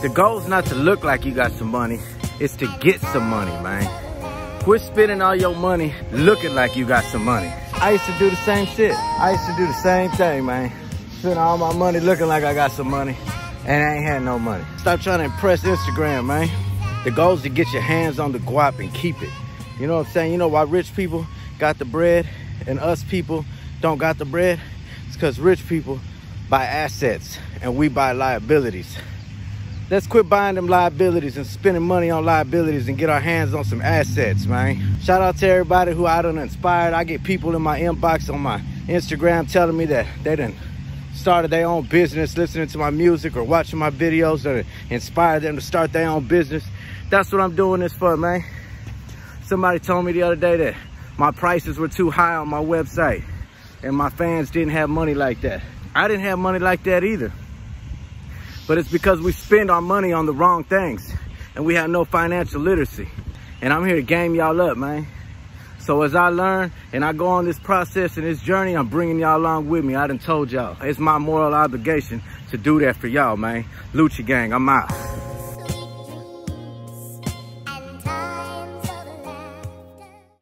The goal is not to look like you got some money. It's to get some money, man. Quit spending all your money looking like you got some money. I used to do the same shit. I used to do the same thing, man. Spend all my money looking like I got some money and I ain't had no money. Stop trying to impress Instagram, man. The goal is to get your hands on the guap and keep it. You know what I'm saying? You know why rich people got the bread and us people don't got the bread? It's because rich people buy assets and we buy liabilities. Let's quit buying them liabilities and spending money on liabilities and get our hands on some assets, man. Shout out to everybody who I done inspired. I get people in my inbox on my Instagram telling me that they done started their own business listening to my music or watching my videos that inspired them to start their own business. That's what I'm doing this for, man. Somebody told me the other day that my prices were too high on my website and my fans didn't have money like that. I didn't have money like that either. But it's because we spend our money on the wrong things and we have no financial literacy. And I'm here to game y'all up, man. So as I learn and I go on this process and this journey, I'm bringing y'all along with me. I done told y'all. It's my moral obligation to do that for y'all, man. Lucci Gang, I'm out.